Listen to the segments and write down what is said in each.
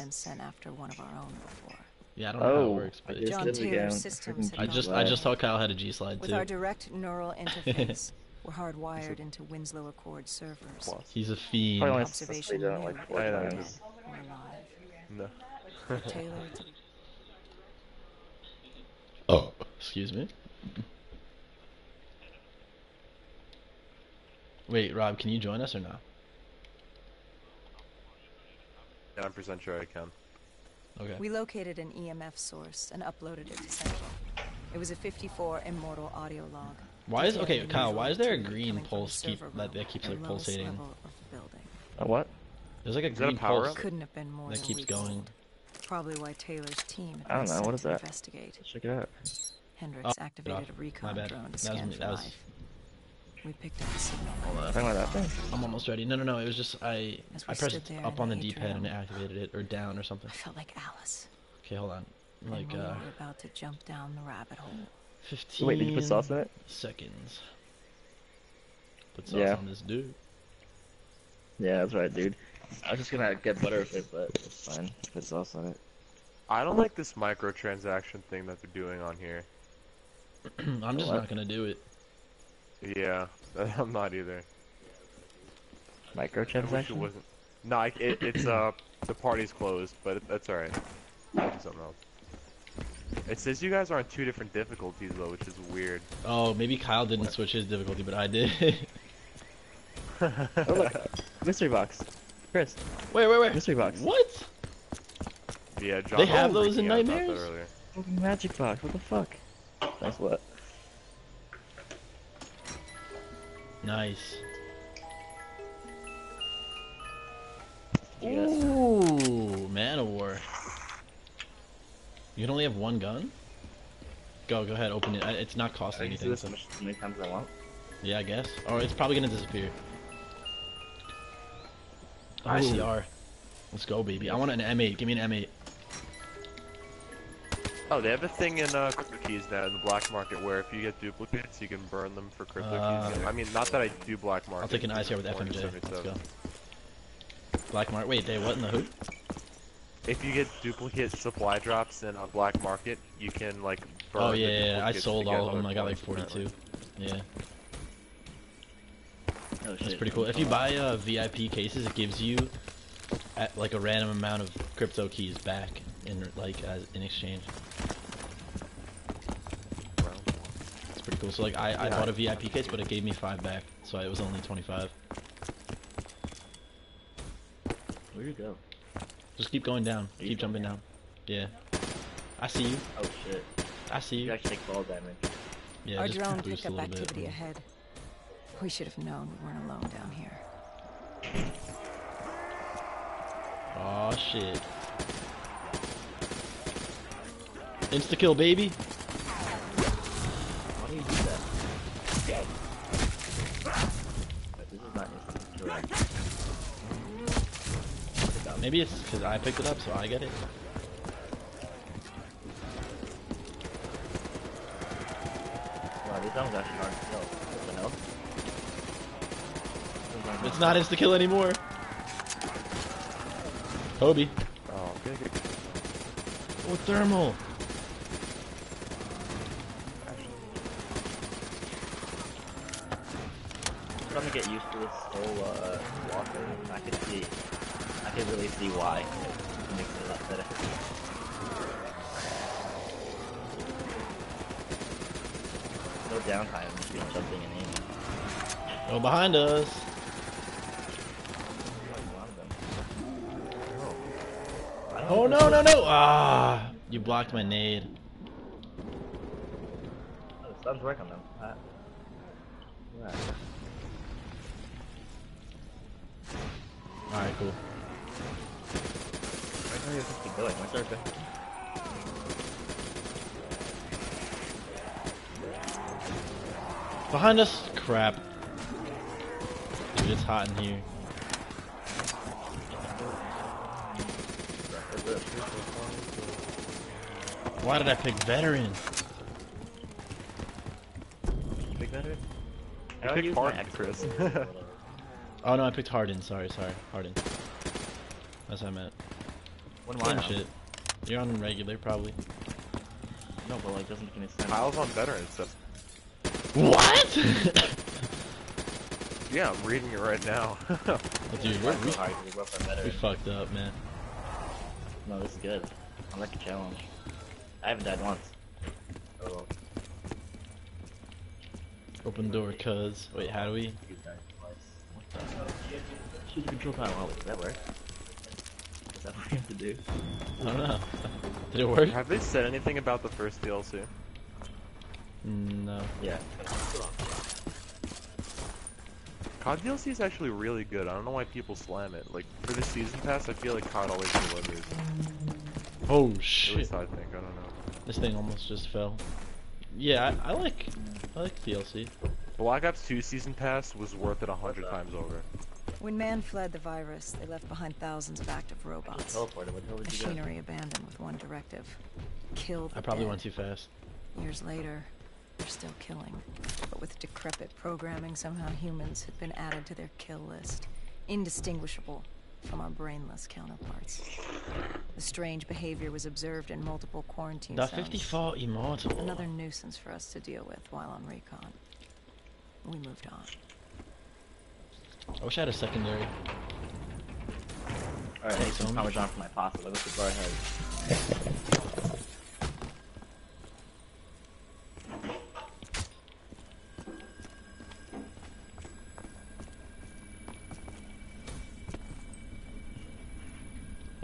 been sent after one of our own before. Yeah, I don't know how it Oh, works, but I John did it Taylor again. systems I just I just taught Kyle how to G slide With too. our direct neural interface, we're hardwired into Winslow Accord servers. Plus. He's a fiend. Probably only Observation suspended like mode. four times. just- No. Taylor Oh, excuse me. Wait, Rob, can you join us or no? Yeah, I'm percent sure I can. Okay. We located an EMF source and uploaded it to Central. It was a 54 immortal audio log. Why is okay, Kyle? Why is there a green coming from the pulse keep that that keeps like pulsating? level of the building. A what? There's like a Is that a green power pulse. up? Couldn't have been more That keeps going. Probably why Taylor's team I don't know, been what sent is to that? investigate. Check it out. Hendricks Oh, activated a recon drone to That was scan me- for that was- life. We picked up the signal. Hold on. Talking about that thing. I'm almost ready. No, no, no. It was just I I pressed stood there up on the the D-pad and it activated it or down or something. I felt like Alice. Okay, hold on. Like and uh, We're about to jump down the rabbit hole. 15 Wait, did you put sauce in it? seconds. Put sauce Yeah. on this dude. Yeah, that's right, dude. I was just gonna get butter with it, but it's fine. Put sauce on it. I don't like this microtransaction thing that they're doing on here. I'm just What? not gonna do it. Yeah, I'm not either. I wish it wasn't. No, I, it, it's uh the party's closed, but it, that's alright. Something else. It says you guys are on two different difficulties though, which is weird. Oh, maybe Kyle didn't switch his difficulty, but I did. Oh, look. Mystery box. Chris, wait, wait, wait. mystery box. What? Yeah, John. They have those in freaking out Nightmares? earlier. Fucking magic box. What the fuck? That's what? Nice. Yes. Ooh, man of war. You can only have one gun? Go, go ahead, open it. It's not I costing can do anything. this So. as much- as many times as I want. Yeah, I guess. Or it's probably gonna disappear. ICR. Let's go, baby. I want an M8. Give me an M8. Oh, they have a thing in uh, crypto keys now in the black market where if you get duplicates, you can burn them for crypto Uh, keys. I mean, not that I do black market. I'll take an but ICR with it's FMJ. Let's go. Black market. Wait, they what in the hoop? If you get duplicate supply drops in a black market, you can like burn Oh the yeah, yeah, yeah. I sold all of them. I got like coins, apparently. 42. Yeah, Oh, that's pretty cool. If you buy uh, VIP cases, it gives you at, like a random amount of crypto keys back in like as in exchange. It's pretty cool. So like I, I Yeah. bought a VIP case, but it gave me five back, so it was only 25. Where'd you go? Just keep going down. Keep jumping going down. Yeah. I see you. Oh shit. I see You you. actually take fall damage. Yeah, Our just drone boost picked a up little activity bit. ahead. We should have known we weren't alone down here. Oh shit. Insta kill, baby. Why do you do that? This is not instant killing. Maybe it's because I picked it up, so I get it. Wow, these sounds actually hard to kill. What the hell? It's not insta kill anymore. Kobe. Oh, okay, okay. Oh, thermal. I'm trying to get used to this whole uh, walker. I can see, I can really see why it makes it a lot better. No downtime between jumping and aiming. Oh, behind us. Like a lot of them. I don't Oh no no no! Ah, you blocked my nade. Be going? Where's our go? Behind us. Crap. Dude, it's hot in here. Why did I pick veteran? Big better? I picked Harden, Chris. Oh no, I picked Harden. Sorry, sorry, Harden. That's what I meant. What am I Same shit. You're on regular, probably. No, but like doesn't make any sense. Kyle's on veteran stuff. What? Yeah, I'm reading it right now. Dude, we're, It's we, so hard because we both are better. we fucked up, man. No, this is good. I like the challenge. I haven't died once. Oh, Open door, cuz. Wait, how do we? you died twice. What the hell? Shoot the control panel. Oh, that work? Is we have to do? I don't know. Did it work? Have they said anything about the first DLC? Mm, No. Yeah. COD DLC is actually really good. I don't know why people slam it. Like for the season pass, I feel like COD always delivers. Oh shit. At least I think. I don't know. This thing almost just fell. Yeah, I, I like I like DLC. Black Ops 2 season pass was worth it a hundred times over. When man fled the virus, they left behind thousands of active robots. Teleported. What the hell did you do? Machinery abandoned with one directive. Kill the I probably dead. went too fast. Years later, they're still killing. But with decrepit programming, somehow humans had been added to their kill list. Indistinguishable from our brainless counterparts. The strange behavior was observed in multiple quarantine The zones. 54 Immortal. Another nuisance for us to deal with while on recon. We moved on. I wish I had a secondary. Alright, I need some Tell me. Parmesan for my pasta. Let's go ahead.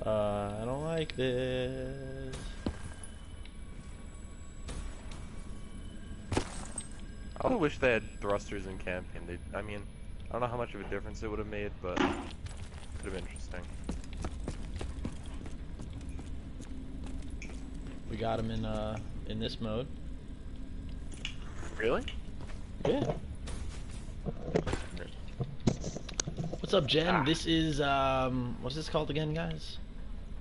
Uh, I don't like this. I also wish they had thrusters in campaign. They, I mean, I don't know how much of a difference it would have made, but it could have been interesting. We got him in uh in this mode. Really? Yeah. What's up, Jen? Ah. This is um what's this called again, guys?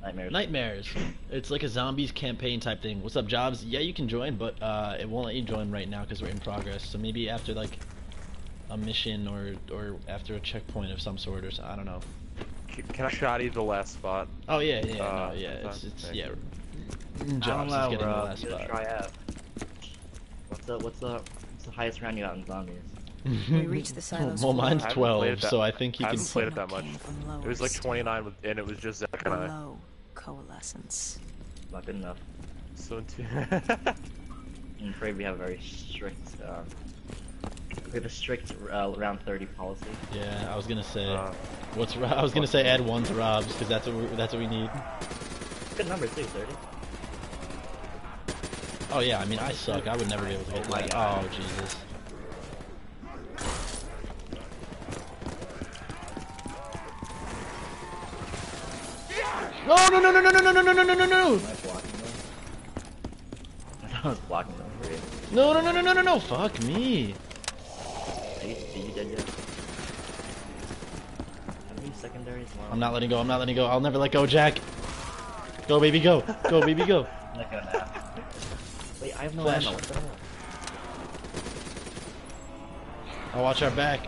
Nightmares. Nightmares. It's like a zombies campaign type thing. What's up, Jobs? Yeah, you can join, but uh, it won't let you join right now because we're in progress. So maybe after like a mission or or after a checkpoint of some sort or so, I don't know. Can I shoddy the last spot? Oh yeah, yeah, Uh, no, yeah. It's it's Thank yeah. you. I don't Jobs know, is getting the bro. last spot. try out. What's the what's the what's the highest round you got in zombies? We reached the silos well, floor. mine's I haven't played 12, it that- so I think you I can. haven't played it that much. came from lower It was like 29 with, and it was just Zach and I. Low coalescence. Not good enough. So two. I'm afraid we have very strict. Um, we have a strict uh, round 30 policy. Yeah, I was gonna say. uh, What's I was gonna say add one to Rob's because that's what we, that's what we need. Good number too, 30. Oh yeah, I mean I suck. I would never be able to get Oh that. God. Oh Jesus. No no no no no no no no no no no no no Am I blocking them? I thought I was blocking them for you. no no no no no no no fuck me. Are you, are you dead yet? How many secondaries? Wow. I'm not letting go. I'm not letting go. I'll never let go, Jack. Go baby, go. Go baby, go. I'm now. Wait, I have no Flash. ammo. What the hell? I'll watch our back.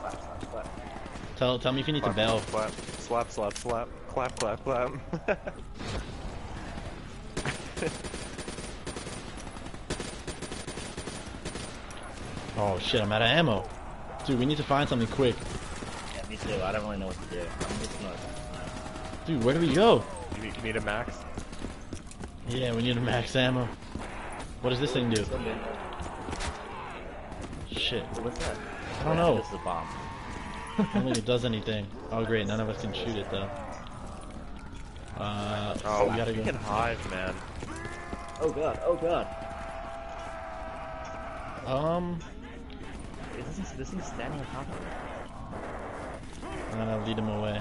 Slap, slap, slap. Tell tell me if you need to slap, bail. slap, slap, slap, slap, clap, clap, clap. Oh shit, I'm out of ammo. Dude, we need to find something quick. Yeah, me too. I don't really know what to do. I'm just gonna. Dude, where do we go? you need, need a max? Yeah, we need a max ammo. What does this thing do? Shit. What's that? I don't know. This is a bomb. I don't think it does anything. Oh great, none of us can shoot it though. Uh, Oh, we gotta you go. can hive, man. Oh god, oh god. Um, Wait, This thing's, this thing's standing on top of it. I'm gonna lead him away.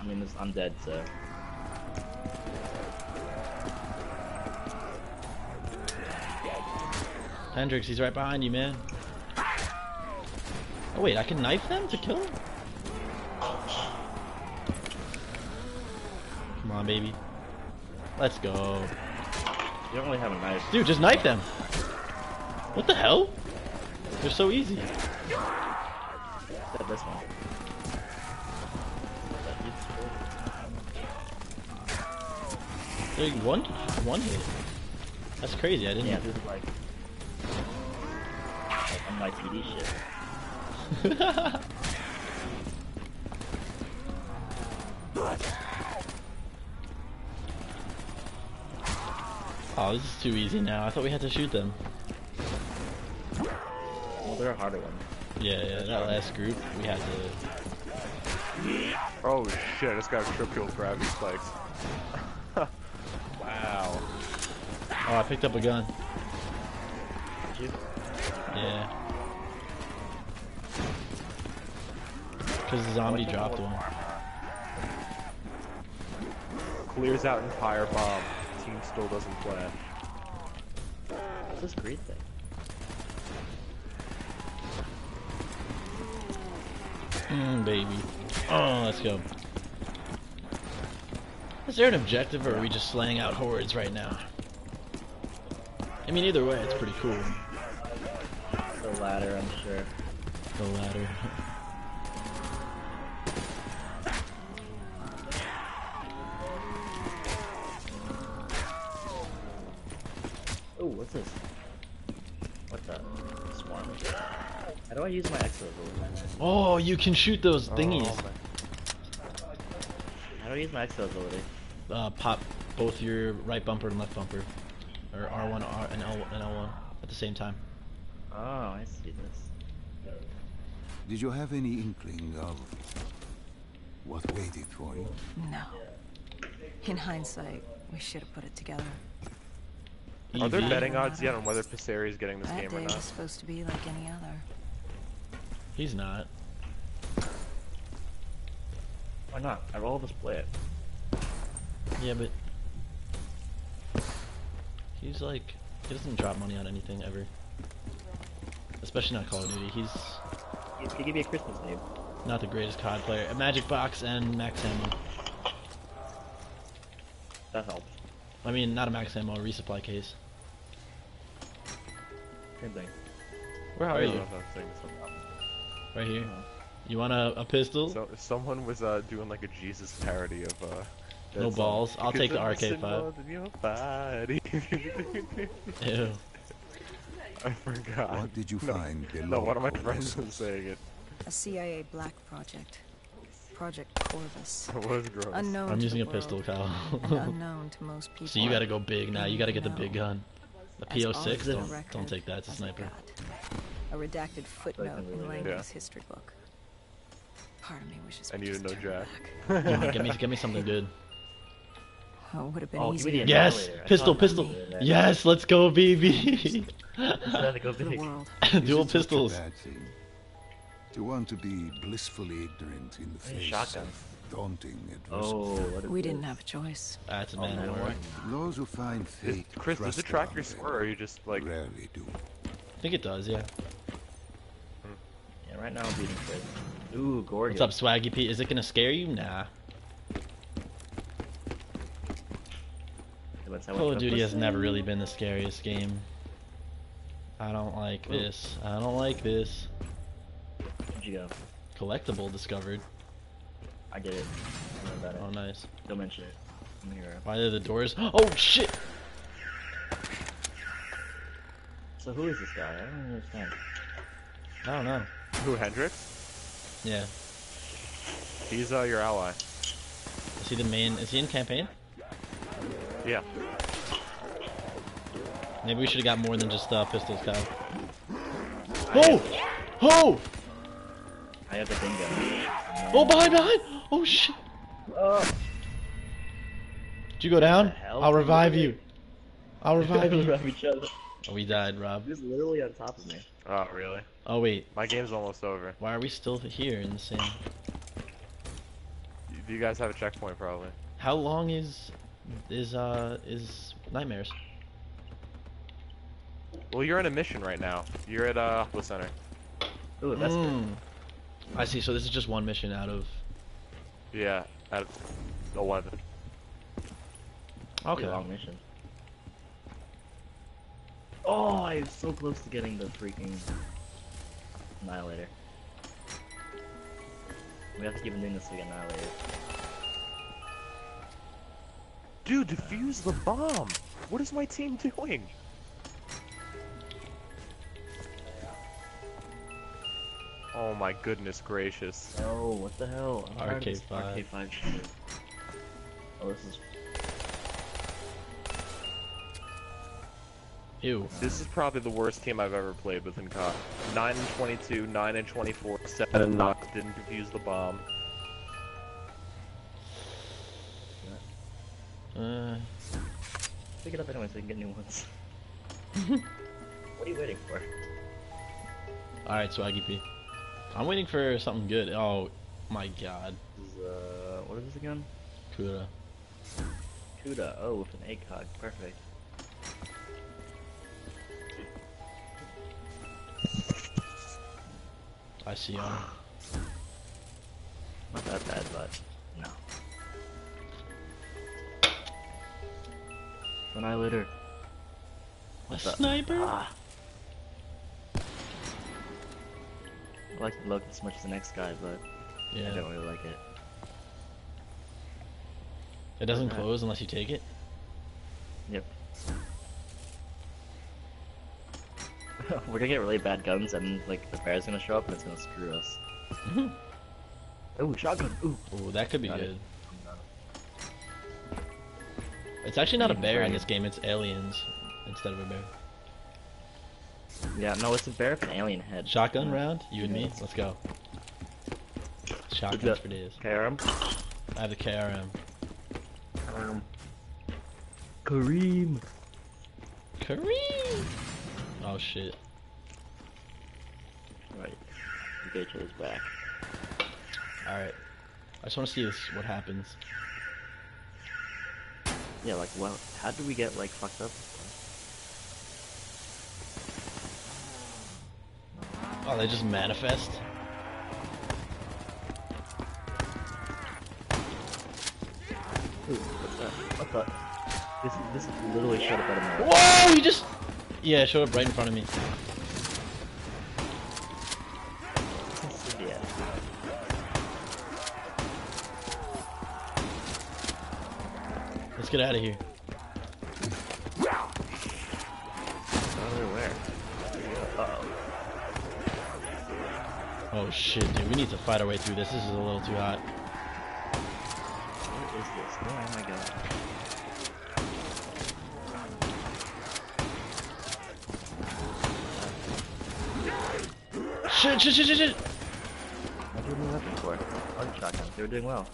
I mean, this, I'm dead, so. Hendricks, he's right behind you, man. Oh wait, I can knife them to kill them? Come on, baby. Let's go. You don't really have a knife. Dude, just knife them. What the hell? They're so easy. Except this one. That dude's cool. Like one, one hit. That's crazy. I didn't. Yeah, this is like, like on my PD shit. oh, this is too easy now. I thought we had to shoot them. Well, there are harder one. Yeah, yeah. That um, last group, we had to. Oh shit, I just got tripped with gravity spikes. wow. Oh, I picked up a gun. Did you? Yeah. Because the zombie Like, dropped one. Clears out entire bomb. Team still doesn't play. What's this green thing? Mm, baby. Oh, let's go. Is there an objective, or are we just slaying out hordes right now? I mean, either way, it's pretty cool. The ladder, I'm sure. The ladder. can shoot those thingies. Oh, How do I use my exo ability? Uh, pop both your right bumper and left bumper, or R1 R and L and L1 at the same time. Oh, I see this. Did you have any inkling of what waited for you? No. In hindsight, we should have put it together. Are there betting odds yet on whether Passeri is getting this That game day or was not? supposed to be like any other. He's not. Why not? I roll this play it. Yeah, but he's like he doesn't drop money on anything ever. Especially not Call of Duty. He's He he give me a Christmas name. not the greatest COD player. A Magic Box and Max Ammo. That helps. I mean, not a Max Ammo, a resupply case. Same thing. Where I are you? know if I'm. Right here. Uh-huh. You want a, a pistol? So someone was uh, doing like a Jesus parody of uh. that No song. balls. I'll take the Because I'm RK5. missing more than your body. Ew. I forgot. What did you No, find No, one of my friends was saying it. A CIA black project. Project Corvus. It was gross. Unknown I'm using the a pistol, world Kyle. unknown to most people. so you gotta go big now. You gotta get the big gun. The As PO6? Don't, don't take that. It's a sniper. A redacted footnote in really- Langley's Yeah. history book. Part of me wishes I need to just know Jack. back. Come on, get me, get me something good. Oh, it would have been Oh, give me easier. Yes, pistol, pistol. about doing that. Yes, let's go, baby. Instead of go for big. Dual it such a pistols. bad thing To want to be blissfully ignorant in the face shotgun. of daunting oh, adversity. Oh, We didn't have a choice. That's a Oh, man man, of war. what? Those who find Is- fate Chris, does it track your them score, or you just like? rarely do. I think it does, yeah. Yeah, right now I'm beating Chris. Ooh, Gorgon. What's up, Swaggy Pete? Is it gonna scare you? Nah. Let's have a Call of Duty has couple- never really been the scariest game. I don't like Ooh. this. I don't like this. Where'd you go? Collectible discovered. I get it. I know about it. Oh, nice. Don't mention it. I'm here. Why are the doors? Oh, shit! So who is this guy? I don't understand. I don't know. Who Hendricks? Yeah. He's uh your ally. Is he the main? Is he in campaign? Yeah. Maybe we should have got more than just uh, pistols, Kyle. Oh! Oh! I have the bingo. Oh, behind, behind! Oh, shit! Oh, Did you go down? I'll revive you. I'll revive you. Each other. Oh, we died, Rob. He's literally on top of me. Oh really? Oh, wait. My game's almost over. Why are we still here in the same... You- Do you guys have a checkpoint probably? How long is... Is, uh... Is... Nightmares? Well, you're in a mission right now. You're at uh Hypocenter. Ooh, that's good. Mm. I see, so this is just one mission out of... Yeah, out of eleven. Okay. Long mission. Oh, I'm so close to getting the freaking annihilator. We have to keep on doing this to get annihilated. Dude, defuse the bomb! What is my team doing? Oh my goodness gracious. Oh, what the hell? I'm tired of this RK5. RK5. Oh, this is. Ew. This is probably the worst team I've ever played with in COD. 9 and 22, 9 and 24, 7 and knocked, didn't defuse the bomb. Uh, Pick it up anyway so we can get new ones. what are you waiting for? Alright, Swaggy P. I'm waiting for something good. Oh my god. This is, uh, what is this again? Kuda. Kuda. Oh, with an ACOG. Perfect. I see him. Not that bad, but no. Annihilator. A sniper? Ah. I like the look as much as the next guy, but I don't really like it. It doesn't close unless you take it. Yep. We're gonna get really bad guns, and like the bear's gonna show up, and it's gonna screw us. oh, shotgun! Ooh. Ooh, that could be Got it. good. It's actually not a bear in this game, it's aliens instead of a bear. Yeah, no, it's a bear with an alien head. Shotgun round? You and me? Let's go. Shotguns that- for days. Karam. I have the KRM. Um. Kareem. Kareem! Oh shit. Right. Each other's back. Alright. I just want to see this, what happens. Yeah, like, well, how do we get like fucked up? Oh, they just manifest? Ooh, what's that? What the? This this literally shut up out of my. Whoa! He just. Yeah, showed up right in front of me. Let's get out of here. Oh shit, dude. We need to fight our way through this. This is a little too hot. What is this? Oh my god. Shit, shit, shit, shit, shit! What did we weapon for? Hard shotguns. They were doing well.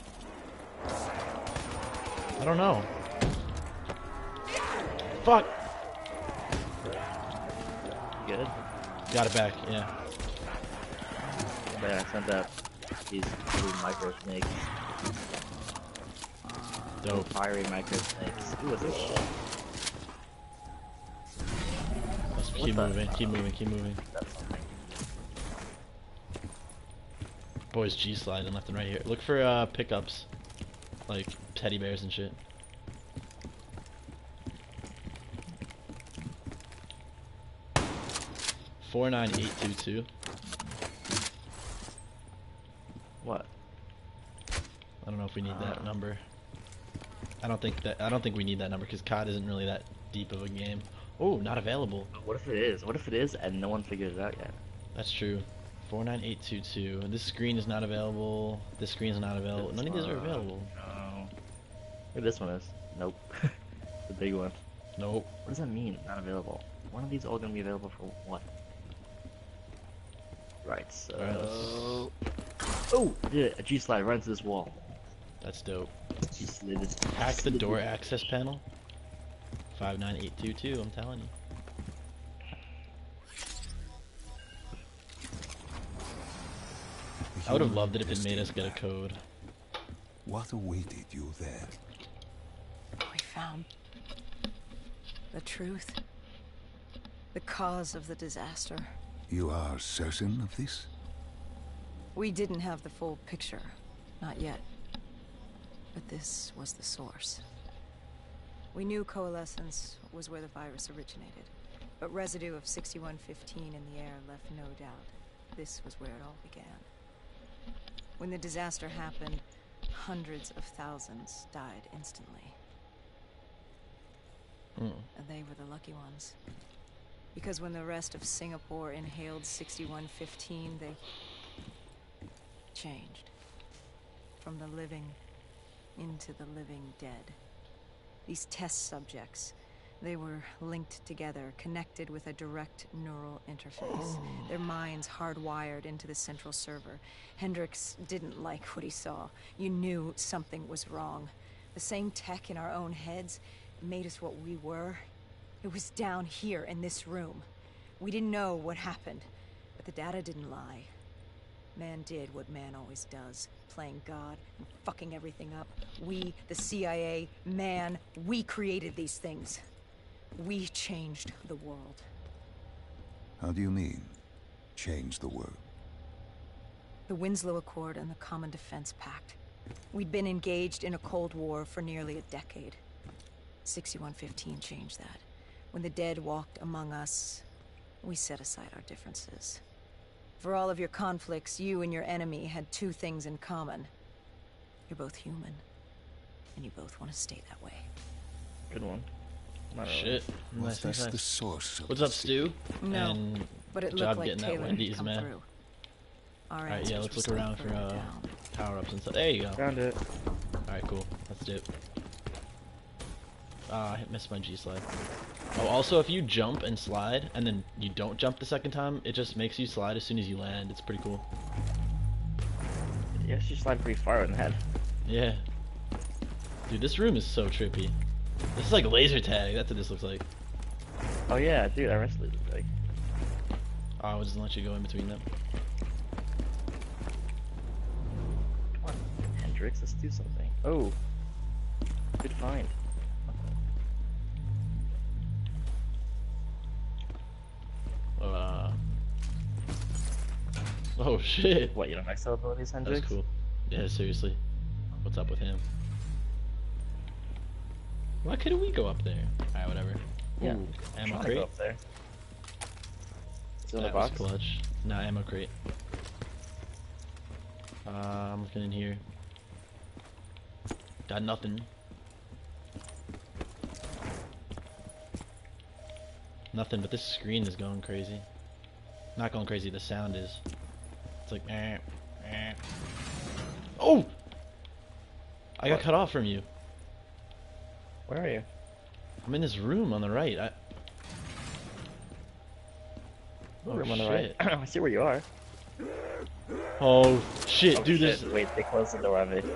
I don't know. Fuck! You good? Got it back, yeah. But I sent out these blue micro snakes. Dope. Fiery micro snakes. Ooh, what's this shit? Keep moving, keep moving, keep moving. That's something. Boys G sliding left and right here. Look for uh pickups. Like teddy bears and shit. Four nine eight two two. What? I don't know if we need that number. I don't think that I don't think we need that number because COD isn't really that deep of a game. Oh, not available. What if it is? What if it is and no one figured it out yet? That's true. Four nine eight two two. This screen is not available. This screen is not available. None of these are uh, available. No. Maybe this one is. Nope. the big one. Nope. What does that mean? Not available. One of these all gonna be available for what? Right, so. Oh! Did it. A G slide right into this wall. That's dope. G slid. Hack the door access panel. Five nine eight two two. I'm telling you. I would have loved it if it made us get a code. What awaited you there? We found the truth. The cause of the disaster. You are certain of this? We didn't have the full picture. Not yet. But this was the source. We knew coalescence was where the virus originated. But residue of 6115 in the air left no doubt. This was where it all began. When the disaster happened, hundreds of thousands died instantly. Mm. And they were the lucky ones. Because when the rest of Singapore inhaled 6115, they changed. From the living into the living dead. These test subjects, they were linked together, connected with a direct neural interface. Oh. Their minds hardwired into the central server. Hendricks didn't like what he saw. You knew something was wrong. The same tech in our own heads made us what we were. It was down here in this room. We didn't know what happened, but the data didn't lie. Man did what man always does, playing God and fucking everything up. We, the CIA, man, we created these things. We changed the world. How do you mean? Change the world? The Winslow Accord and the Common Defense Pact. We'd been engaged in a Cold War for nearly a decade. 6115 changed that. When the dead walked among us, we set aside our differences. For all of your conflicts, you and your enemy had two things in common. You're both human, and you both want to stay that way. Good one. Not really. Shit. Was Nice, this nice, the source of What's the up, secret? Stu? No, And But it good looked job like getting that Taylor had Wendy's, come man. through. Our Alright, yeah, let's look around for further uh, power ups and stuff. There you go. Found it. Alright, cool. Let's do it. Ah, I missed my G slide. Oh, also, if you jump and slide, and then you don't jump the second time, it just makes you slide as soon as you land. It's pretty cool. You actually slide pretty far in the head. Yeah. Dude, this room is so trippy. This is like laser tag. That's what this looks like. Oh yeah, dude, I wrestled it. Like, Oh, it doesn't let you go in between them. come on, Hendricks, let's do something. Oh, good find. Uh. Oh shit. What, you don't max out abilities, Hendricks? That's cool. Yeah, seriously. What's up with him? Why couldn't we go up there? Alright, whatever. Yeah. Ooh, I'm ammo trying to crate. go up there. it in the That was box? clutch. Nah, ammo crate. Uh, I'm looking in here. Got nothing. Nothing, but this screen is going crazy. Not going crazy, the sound is. It's like, eh, eh. Oh! I got What? cut off from you. Where are you? I'm in this room on the right. I... Oh, Room on the right. I see where you are. Oh, shit, Oh, dude, shit. this... Wait, they closed the door on me.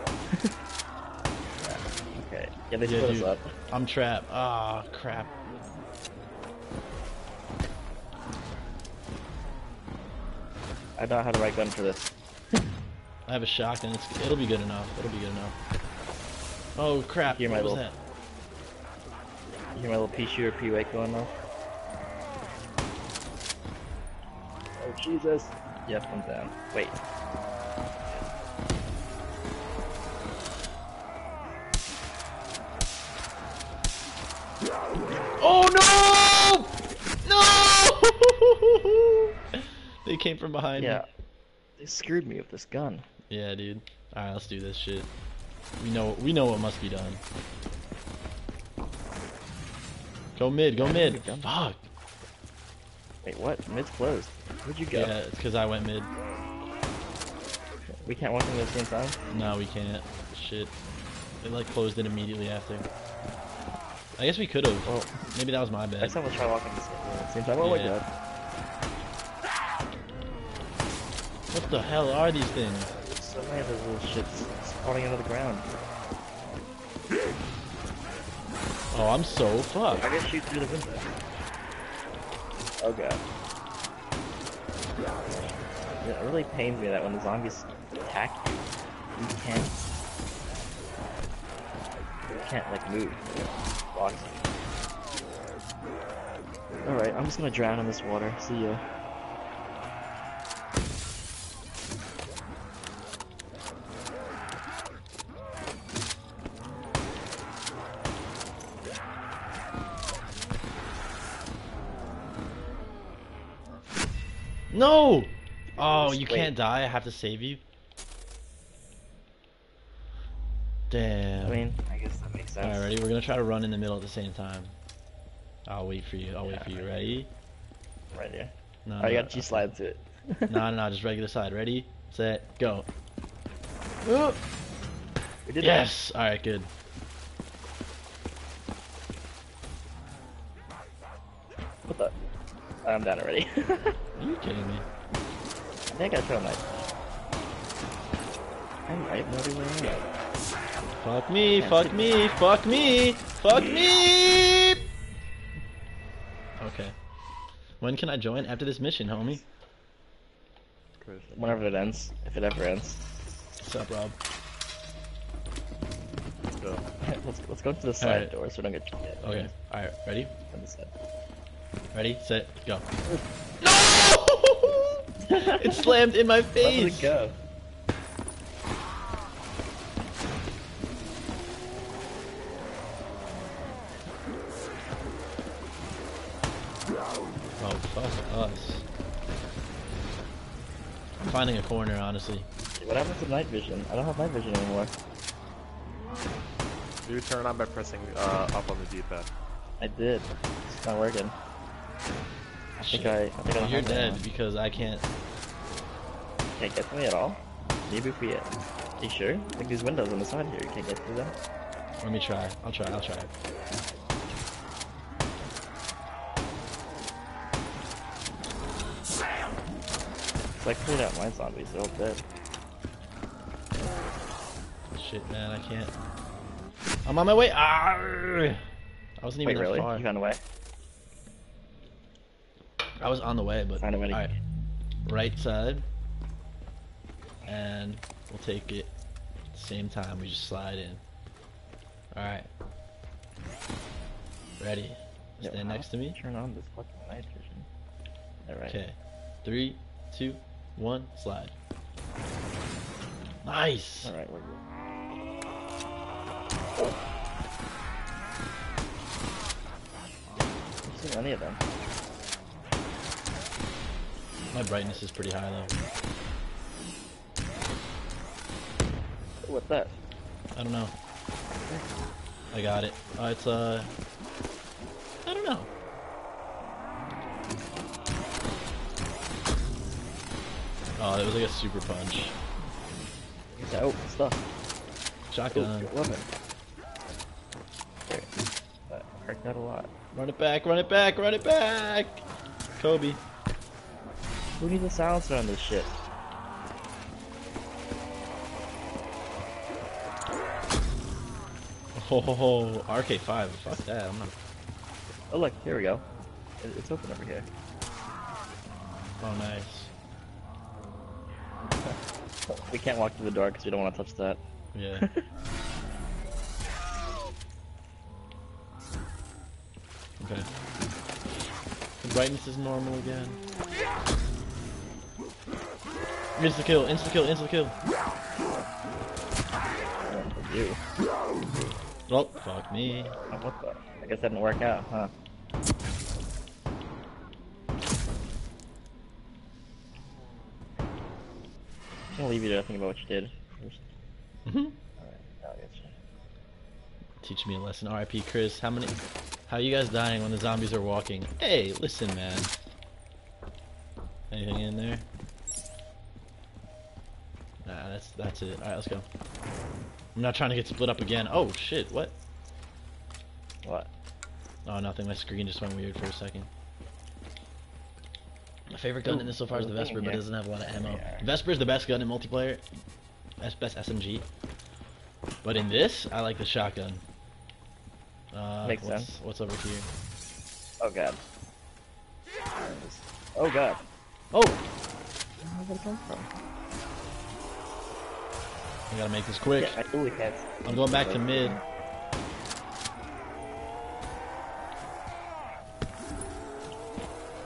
Okay. Yeah, they Yeah, split dude. us up. I'm trapped. Ah, crap. I don't have the right gun for this. I have a shotgun. It's, it'll be good enough. It'll be good enough. Oh crap! Hear my what was little- that? You hear my little pea shooter pea wake going off? Oh Jesus! Yep, I'm down. Wait. Oh no! No! they came from behind Yeah. me. They screwed me with this gun. Yeah, dude. All right, let's do this shit. We know. We know what must be done. Go mid. Go mid. Fuck. Wait, what? Mid's closed. Where'd you go? Yeah, it's because I went mid. We can't walk in at the same time? No, we can't. Shit. It like closed it immediately after. I guess we could have. Well, Maybe that was my bad. next time we'll try walking the same- at the same time. Oh my god. What the hell are these things? So many of those little shits spawning into the ground. Oh, I'm so fucked. I fucked. can shoot through the window. Oh god. Yeah, it really pains me that when the zombies attack you, you can't. You can't like move. Blocks. Alright, I'm just gonna drown in this water. See ya. No! Oh, you Wait. can't die. I have to save you. Damn. I mean, I guess that makes sense. Alright, ready? We're gonna try to run in the middle at the same time. I'll wait for you. I'll wait for you. Ready? Right here. No. You no, got G slide to it. No, no, no. Just regular side. Ready? Set. Go. Did Yes. All right. Good. I'm down already. Are you kidding me? I think I tried knife. I'm right, no idea where I'm at. Fuck me. Fuck me. Fuck me. Fuck me. Okay. When can I join after this mission, homie? Whenever it ends, if it ever ends. What's up, Rob? So, let's let's go to the side Alright. door so we don't get. Okay. All right. Ready? On the side. Ready? Set. Go. No! it slammed in my Where did face. it go? Oh, fuck us. I'm finding a corner, honestly. What happened to night vision? I don't have night vision anymore. you turn it on by pressing uh, up on the D-pad. I did. It's not working. I think I, I think I You're dead anymore. because I can't. Can't get to me at all. Maybe if we. Uh, you sure? Like these windows on the side here, you can't get through them. Let me try. I'll try. I'll try. It's like cleared out my zombies, they're all dead. Shit, man, I can't. I'm on my way. Arrgh! I wasn't even Wait, that really? far. You found a way? I was on the way, but Find a way alright. Right side, and we'll take it. Same time, we just slide in. All right. Ready? Stand next to me. Turn on this fucking night vision. Alright. Okay. Three, two, one, slide. Nice. Alright, we're good. Oh. I've seen any of them. My brightness is pretty high though. What's that? I don't know. I got it. Uh, it's uh. I don't know. Oh, it was like a super punch. That- Oh, stuff. Shotgun. Oh, love it. That hurt that a lot. Run it back, run it back, run it back! Kobe. Who needs a silencer on this shit? Oh, ho, ho, RK5. Fuck that. I'm not. Oh look, here we go. It's open over here. Oh, nice. We can't walk through the door because we don't want to touch that. Yeah. okay. The brightness is normal again. Insta kill, insta kill, insta kill. you. Oh, fuck me. Oh, what the? I guess that didn't work out, huh? I'm gonna leave you to think about what you did. First. hmm Alright, I'll get you. Teach me a lesson. RIP Chris. How many how are you guys dying when the zombies are walking? Hey, listen man. Anything in there? Nah, that's that's it. Alright, let's go. I'm not trying to get split up again. Oh shit, what? What? Oh nothing, my screen just went weird for a second. My favorite gun Ooh, in this so far is the Vesper, but it doesn't have a lot of ammo. Yeah. Vesper is the best gun in multiplayer. Best best SMG. But in this, I like the shotgun. Uh, Makes what's, sense. What's over here? Oh god. Oh god. Oh! Where did it come from? I gotta make this quick. Yeah, I totally can't. I'm going back to mid.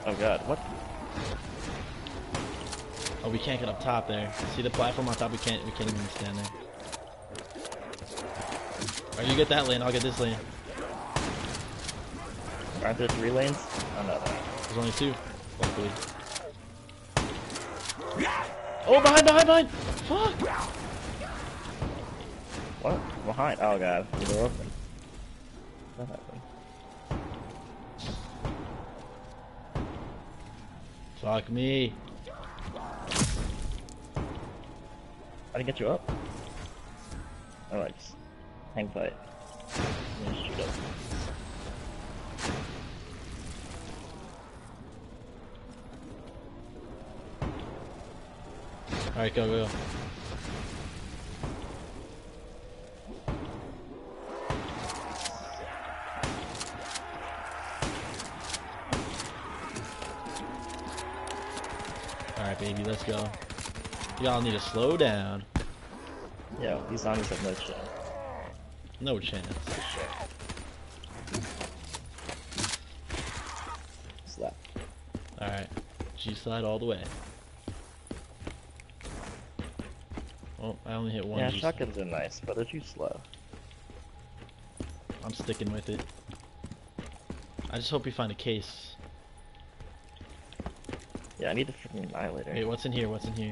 Oh god, what? Oh, we can't get up top there. See the platform on top? We can't. We can't even stand there. Alright, you get that lane. I'll get this lane. Aren't there three lanes? Oh no. There's only two. Luckily. Oh, behind, behind, behind! Fuck! What? Behind? Oh god, They're open. Happened. Fuck me. I didn't get you up. Alright, hang tight. shoot up. Alright, go, go. Let's go. Y'all need to slow down. Yeah, these zombies have no chance. No chance. Slap. Alright. G slide all the way. Oh, I only hit one Yeah, G slide. shotguns are nice, but they're too slow. I'm sticking with it. I just hope we find a case. Yeah, I need the freaking annihilator. Wait, what's in here? What's in here?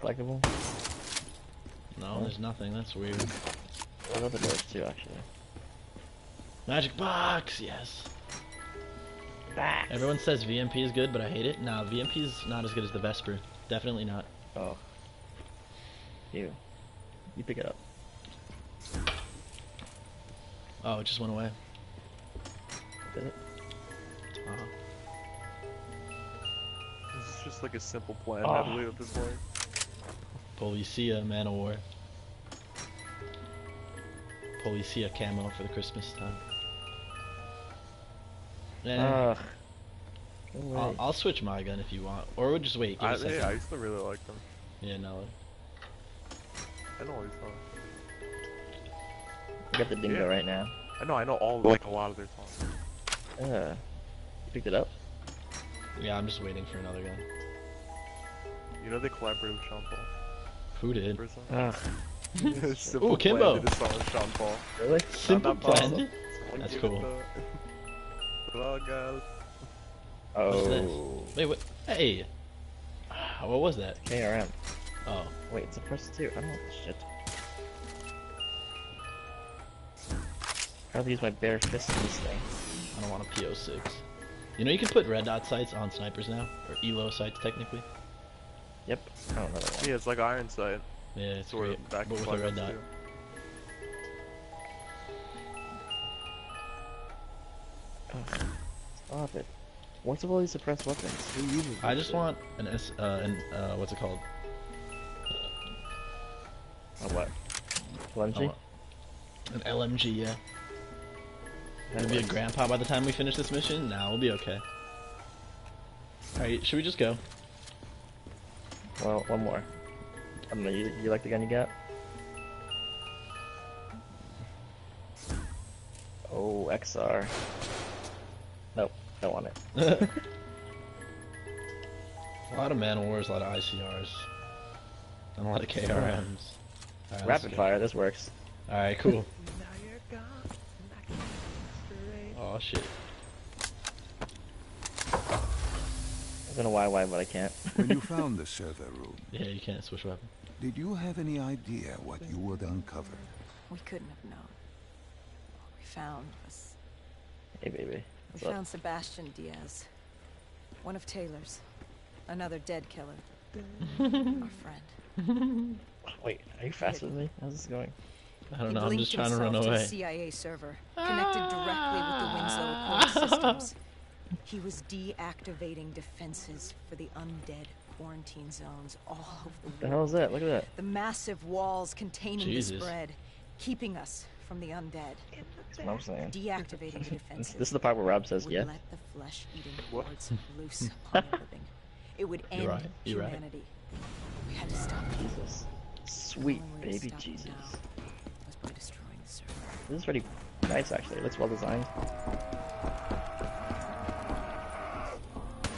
Collectible? No, there's nothing. That's weird. There's other doors too, actually. Magic box, yes. Back. Everyone says VMP is good, but I hate it. Nah, VMP is not as good as the Vesper. Definitely not. Oh. You. You pick it up. Oh, it just went away. Did it? Uh, This is just like a simple plan, Ah. I believe, at this point. Policia Man of War. Policia camo for the Christmas time. Eh, Ugh. No I'll. I'll switch my gun if you want, or we'll just wait. Give I, a second. yeah, I used to really like them. Yeah, no. I know these songs. I got the dingo Yeah. right now. I know, I know all, like, a lot of their songs. Uh, you picked it up? Yeah, I'm just waiting for another gun. You know they collaborated with Sean Paul Who did? for? Ah. Ugh. Simple Ooh, Kimbo. did a song with Sean Paul. Really? Simple not plan. That's cool. it the- Oh, God. What's this? Wait, what? Hey, ah, what was that? KRM. Oh, Wait, it's a press two. I don't want this shit. I have to use my bare fist in this thing. I don't want a PO6. You know you can put red dot sights on snipers now, or ELO sights technically. Yep. I don't know that one. Yeah, it's like Iron Sight. Yeah, it's Sort great, of back but with a red dot. Ops Ugh. Stop it. What's with all these suppressed weapons? Who uses I just shit? want an S, uh, an uh, what's it called? A what? I LMG? want An LMG, yeah. That Gonna be a grandpa by the time we finish this mission. Nah, we'll be okay. Alright, should we just go? Well, one more. I don't know, you, you like the gun you got? Oh, XR. Nope, don't want it. a lot of man wars, a lot of ICRs, and a lot of KRMs. Let's Rapid fire, this works. Alright, cool. Oh shit. I don't know why, why, but I can't. when you found the server room, Yeah, you can't switch weapon. did you have any idea what you would uncover? We couldn't have known. What we found was Hey, baby. we up? found Sebastian Diaz, one of Taylor's, another dead killer, our friend. Wait, are you faster than me? How's this going? I don't He know, I'm just trying to run himself to away. the CIA server, connected directly with the Winslow Accord ah. systems. He was deactivating defenses for the undead quarantine zones all over the world. The hell world. is that? Look at that. The massive walls containing Jesus. the spread, keeping us from the undead. That's what I'm saying. Deactivating the defenses. this is the part where Rob says would yes. let the flesh-eating What? hordes loose upon the living. It would end You're right, you're right. We had to stop. Jesus. Sweet The only way to baby stop it Jesus. This is pretty nice, actually. It looks well designed.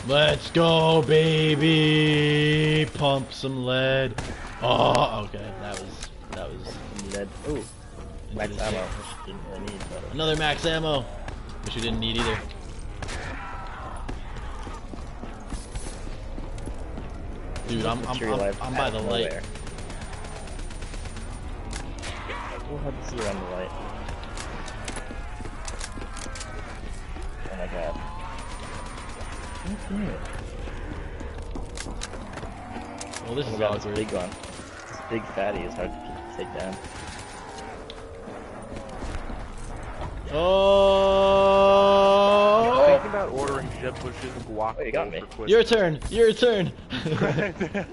Let's go, baby! Pump some lead. Oh, okay. That was that was Lead. Ooh, max ammo. Which didn't really need, but Another max ammo, which we didn't need either. Dude, I'm I'm, I'm, I'm by the of light. nowhere. We'll have to see around the light. Oh my god. Well, this Oh is god, this awkward. big one. This big fatty is hard to take down. Oh! Thinking about ordering jet pushes and guacamole Oh, you got me. for Twisted. Your turn. Your turn.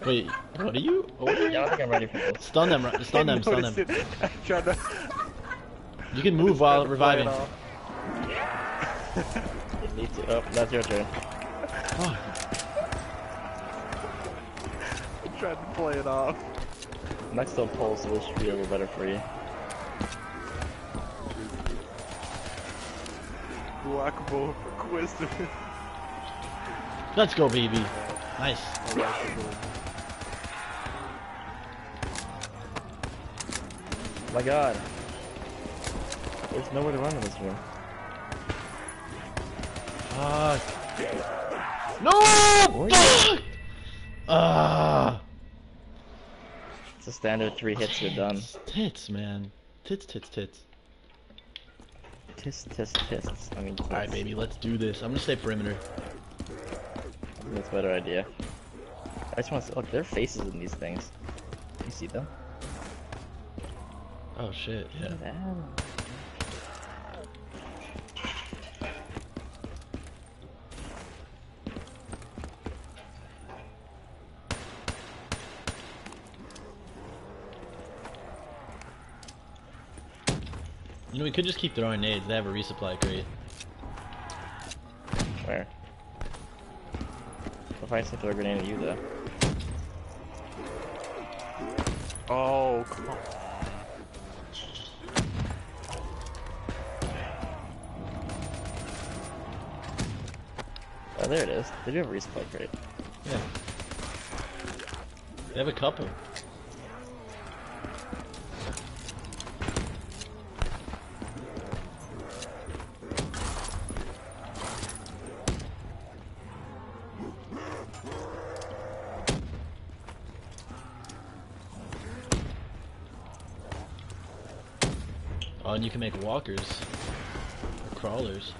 Wait, what are you? I don't think I'm ready for this. Stun them. right- Stun them. Stun them. Noticed it. I tried to- You can move while tried it reviving. off. You need to. Oh, that's your turn. Oh, I tried to play it off. Next still pulls, so this should be a little better for you. Guacamole for Twisted. let's go, baby. Nice. My god. There's nowhere to run in this room. Fuck. No! Where are you- Fuck! Ah. It's a standard three hits, you're done. Tits, man. Tits, tits, tits. Tits, tits, tits. I mean, Alright, baby, let's do this. I'm gonna stay perimeter. That's a better idea. I just want to look. There are faces in these things. You see them? Oh shit, yeah. You know, we could just keep throwing nades. They have a resupply crate. Where? If I say throw a grenade at you though. Oh, come on. Oh, there it is. They do have a resupply crate. Yeah. They have a couple. Oh, and you can make walkers. Or crawlers.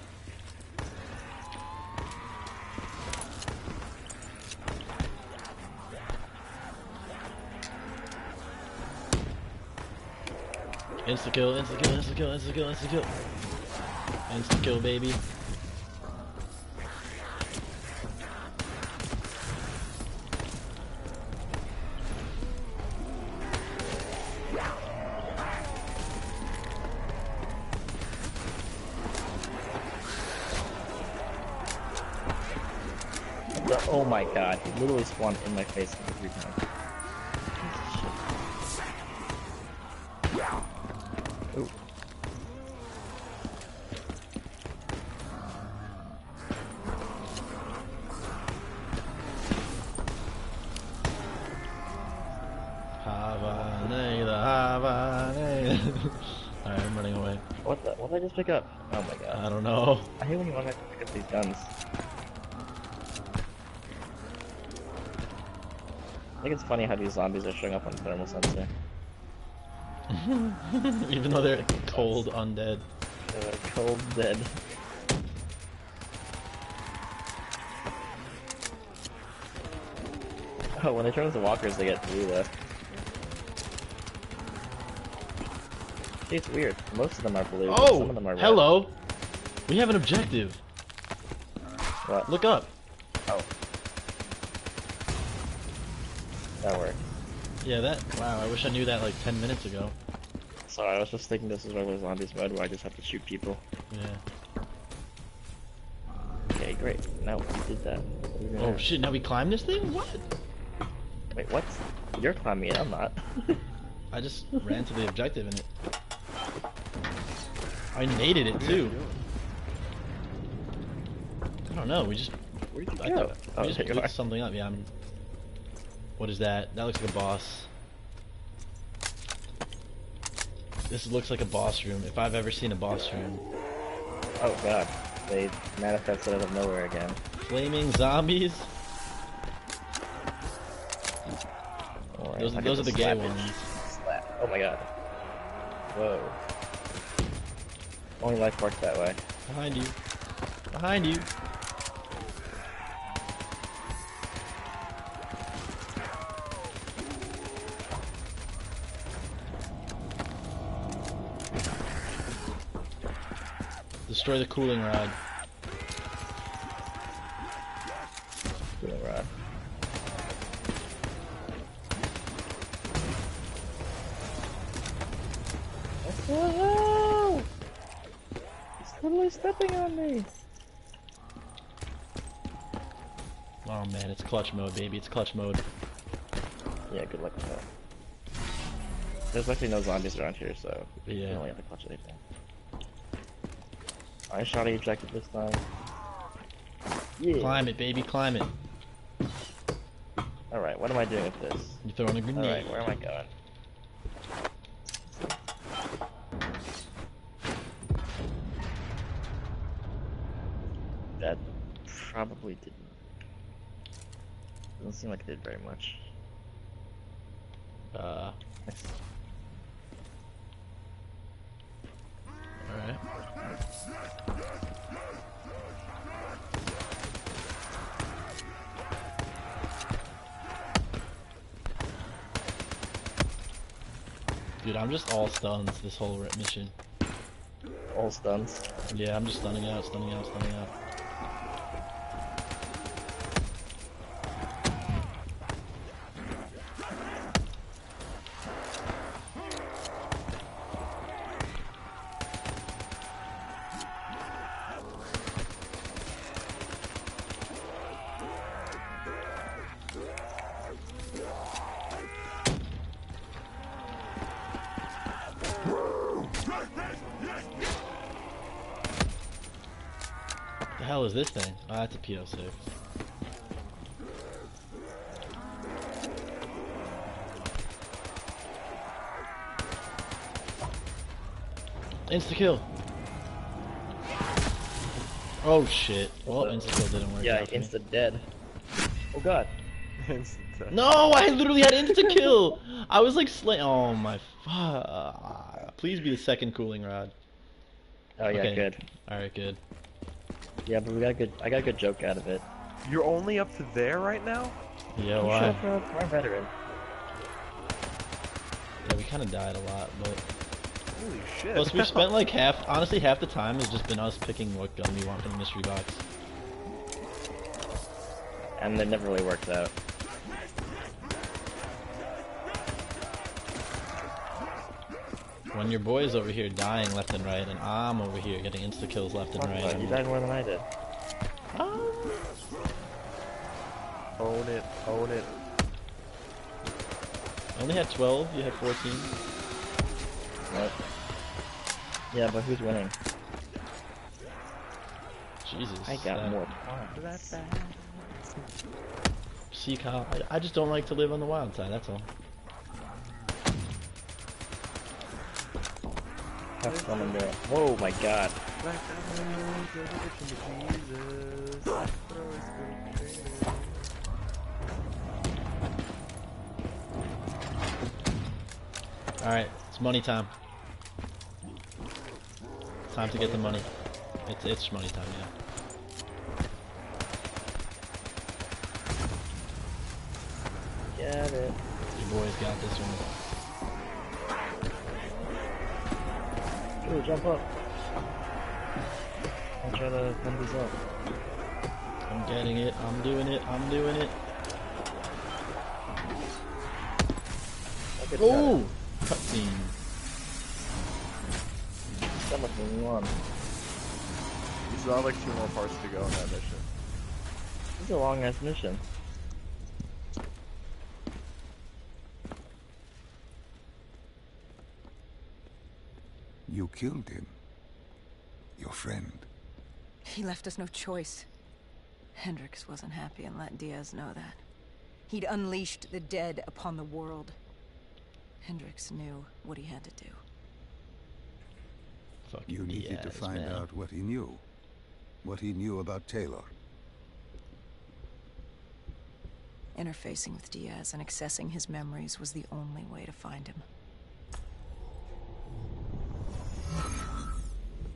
Insta kill, insta kill, insta kill, insta kill, insta kill. Insta kill, baby. Oh my god, he literally spawned in my face every time. Pick up? Oh my god. I don't know. I hate when you want to pick up these guns. I think it's funny how these zombies are showing up on thermal sensor. Even though they're cold undead. They're cold dead. Oh, when they turn into walkers, they get blue though. See, it's weird. Most of them are blue. Oh, some of them are red. hello. We have an objective. What? Look up. Oh. That worked. Yeah, that. Wow, I wish I knew that like 10 minutes ago. Sorry, I was just thinking this is regular zombies mode where I just have to shoot people. Yeah. Okay, great. Now we did that. Gonna- Oh shit, now we climb this thing? What? Wait, what? You're climbing it, I'm not. I just ran to the objective and it. I naded it too. I don't know, we just. Where'd you I go? Oh, we just there you blew are. something up. Yeah, I'm. What is that? That looks like a boss. This looks like a boss room. If I've ever seen a boss room. Oh god. They manifested out of nowhere again. Flaming zombies. Those- those are the gay ones. Slap. Oh my god. Whoa. Only life works that way. Behind you. Behind you. Destroy the cooling rod. Clutch mode, baby. It's clutch mode. Yeah, good luck with that. There's actually no zombies around here, so you Yeah. don't really have to clutch anything. I shot objective this time. Yeah. Climb it, baby. Climb it. Alright, what am I doing with this? You throwing a grenade. Alright, where am I going? That probably didn't. Doesn't seem like it did very much. Uh, Nice. alright. Dude, I'm just all stuns this whole mission. All stuns. Yeah, I'm just stunning out, stunning out, stunning out. The hell is this thing? Oh, that's a PO6. Insta kill. Oh shit. Well, insta kill didn't work. Yeah, out insta dead. Oh god. No, I literally had insta kill. I was like slay. Oh my fuck. Please be the second cooling rod. Oh yeah, Okay. good. All right, good. Yeah, but we got a good. I got a good joke out of it. You're only up to there right now? Yeah, why? shut up, We're a veteran. Yeah, we kind of died a lot, but Holy shit. plus we spent like half. Honestly, half the time has just been us picking what gun we want from the mystery box. And it never really worked out. When your boy's over here dying left and right, and I'm over here getting insta kills left and right. that, I'm you died more than I did. Ah. Own it, own it. I only had 12. You had 14. What? Yeah, but who's winning? Jesus. I got that- more points. See, Kyle, I, I just don't like to live on the wild side. That's all. Have fun in there. Whoa, my god. All right, it's money time. Time to get the money. It's it's money time, yeah. Get it. Your boys got this one. Ooh, jump up. I'll try to pin this up. I'm getting it. I'm doing it. I'm doing it. Look at Oh, cutscene. that. That must be one. You still have like two more parts to go in that mission. This is a long ass mission. You killed him. Your friend. He left us no choice. Hendricks wasn't happy and let Diaz know that. He'd unleashed the dead upon the world. Hendricks knew what he had to do. Fucking You needed to find man. out what he knew. What he knew about Taylor. Interfacing with Diaz and accessing his memories was the only way to find him.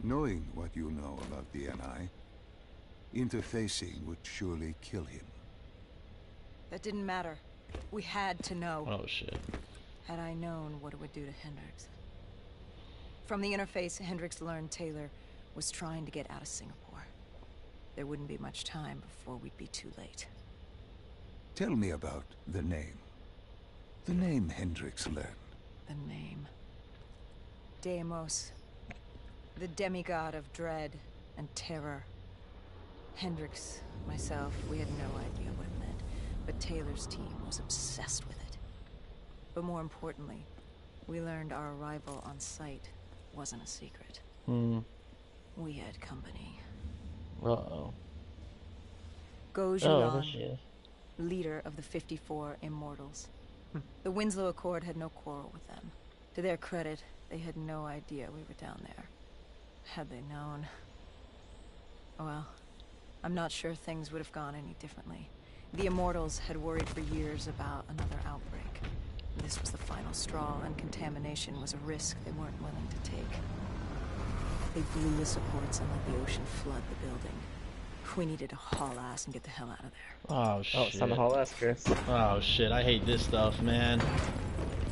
Knowing what you know about DNI, interfacing would surely kill him. That didn't matter. We had to know. Oh shit. Had I known what it would do to Hendricks. From the interface, Hendricks learned Taylor was trying to get out of Singapore. There wouldn't be much time before we'd be too late. Tell me about the name. The name Hendricks learned. The name. Deimos. The demigod of dread and terror. Hendricks, myself, we had no idea what it meant, but Taylor's team was obsessed with it. But more importantly, we learned our arrival on site wasn't a secret. Hmm. We had company. Uh-oh. Goju Oh, Lan, there she is. leader of the 54 Immortals. The Winslow Accord had no quarrel with them. To their credit, they had no idea we were down there. Had they known... Well, I'm not sure things would have gone any differently. The Immortals had worried for years about another outbreak. This was the final straw, and contamination was a risk they weren't willing to take. They blew the supports and let the ocean flood the building. We needed to haul ass and get the hell out of there. Oh Oh, shit. it's time to haul ass, Chris. Oh shit, I hate this stuff, man.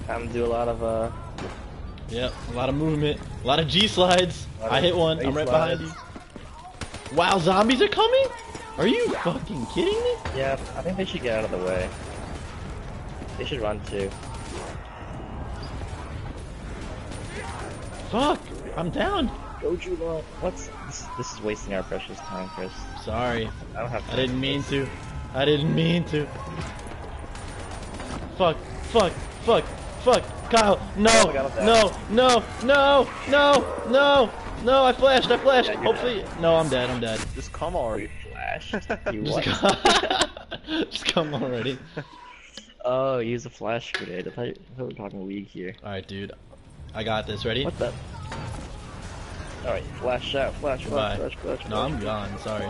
Time to do a lot of, uh... Yep, a lot of movement, a lot of G slides. I hit one. I'm right behind you. Wow, zombies are coming? Are you fucking kidding me? Yeah, I think they should get out of the way. They should run too. Fuck, I'm down. Goju. What's... This, this is wasting our precious time, Chris. Sorry, I don't have I didn't mean to. I didn't mean to. Fuck, fuck, fuck, fuck. Kyle, no, Oh my God, I'm no, no, no, no, no, no, I flashed, I flashed. Yeah, you're oh, Hopefully, no, I'm dead, I'm dead. Just come already. Flashed. You Just what? come, just come already. Oh, use a flash grenade. I thought, I thought we were talking League here. Alright, dude. I got this. Ready? What the? Alright, flash out, flash, Goodbye. flash, flash, flash. No, I'm gone. Sorry.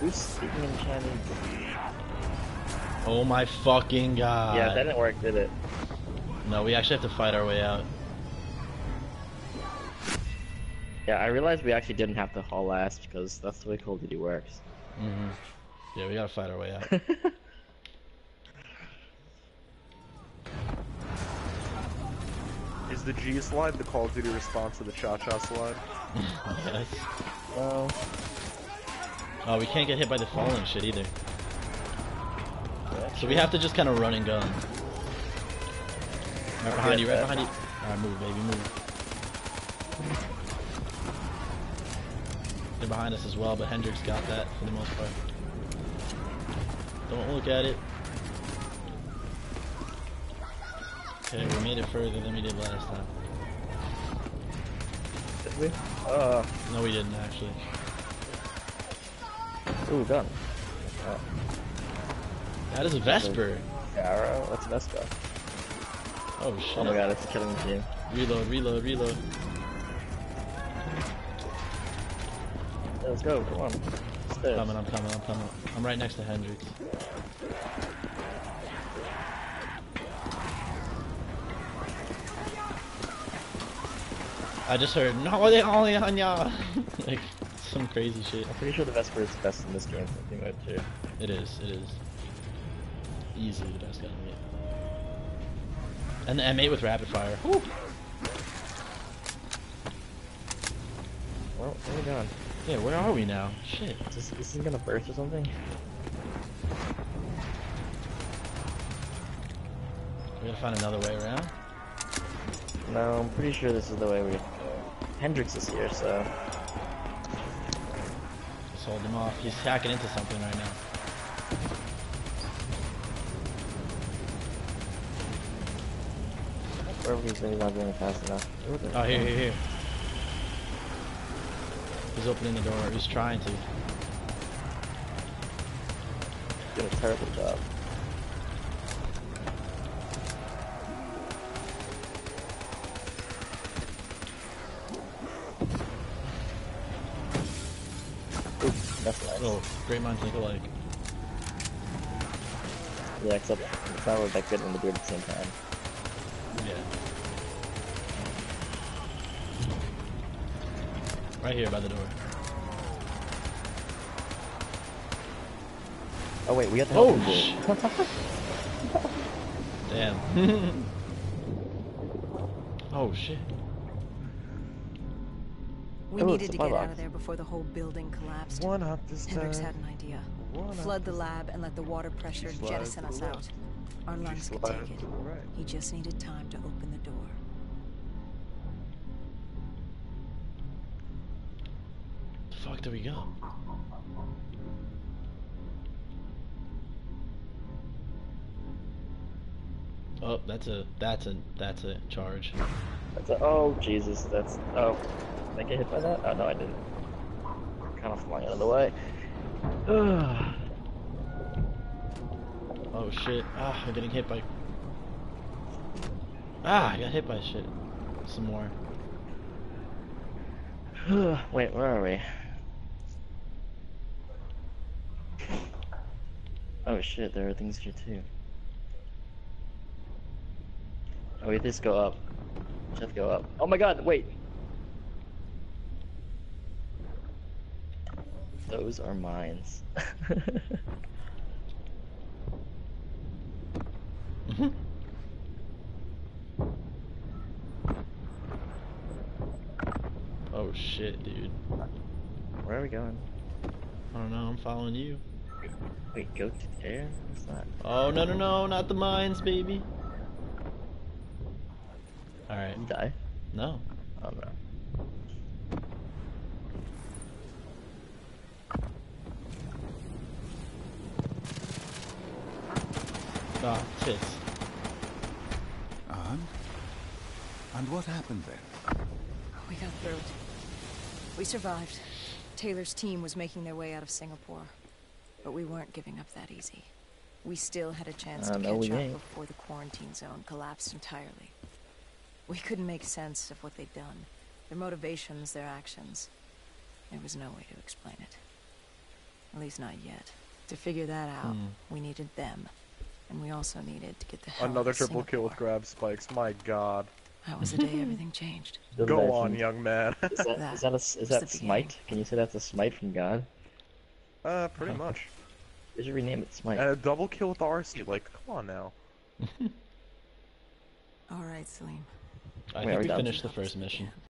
Who's speaking in Chinese? Oh my fucking god. yeah, that didn't work, did it? No, we actually have to fight our way out. Yeah, I realized we actually didn't have to haul ass because that's the way Call of Duty works. hmm Yeah, we gotta fight our way out. Is the G slide the Call of Duty response to the Cha Cha slide? yes. well, Oh, we can't get hit by the falling shit either. So we have to just kind of run and gun. Right behind you, right behind you. Alright, move, baby, move. They're behind us as well, but Hendricks got that for the most part. Don't look at it. Okay, we made it further than we did last time. did we? Uh, No, we didn't actually. ooh, gun. That is a Vesper. arrow. That's Vesper. Oh shit. Oh my god, it's killing team. Reload, reload, reload. Yeah, let's go. Come on. Stairs. I'm coming, I'm coming, I'm coming. I'm right next to Hendricks. I just heard no they only Hanya like some crazy shit. I'm pretty sure the Vesper is the best in this game for team mode too. It is, it is. Easily the best gun in the game. And the M8 with rapid fire. Whew. Well, where are we going? Yeah, where are we now? Shit. Is this, this is gonna burst or something? We gotta find another way around. No, I'm pretty sure this is the way we. Hendricks is here, so. Just hold him off. He's hacking into something right now. Wherever he's been, he's not going fast enough. Oh, here, here, here. He's opening the door. He's trying to. Doing a terrible job. Ooh, that's nice. Oh, great minds think alike. Yeah, except it's not really that good when they do it at the same time. Yeah. Right here by the door. Oh wait, we have to help Oh, him do sh- it. Damn. Oh shit. We Oh, needed to supply get out of there before the whole building collapsed. One up this Hendricks time. had an idea. One up Flood the lab and let the water pressure jettison us left. out. Our lungs could take it. right. He just needed time to open the door. The fuck do we go? Oh, that's a that's a that's a charge. That's a, oh Jesus, that's oh. Did I get hit by that? Oh no, I didn't. Kind of flying out of the way. Oh shit. Ah, I'm getting hit by. Ah, I got hit by shit. Some more. Wait, where are we? Oh shit, there are things here too. Oh, we just go up. Just go up. Oh my god, wait! Those are mines. oh shit, dude. Where are we going? I don't know. I'm following you. Wait, go to there? What's that? Oh no no no, not the mines, baby. All right. You die? No. Oh no. Ah, tits. And? And what happened then? We got through it. We survived. Taylor's team was making their way out of Singapore. But we weren't giving up that easy. We still had a chance Uh, to catch up before the quarantine zone collapsed entirely. We couldn't make sense of what they'd done. Their motivations, their actions. There was no way to explain it. At least not yet. To figure that out, Hmm. we needed them. And we also needed to get the hell Another out of triple kill with Grav Spikes. My god. That was the day everything changed. The Go on, legend. young man. Is that, That is that, a, s- was is that smite? Can you say that's a smite from God? uh, pretty much. They should rename it smite. And a double kill with the RC. Like, come on now. All right, Salim. I Wait, think we we finished the first mission.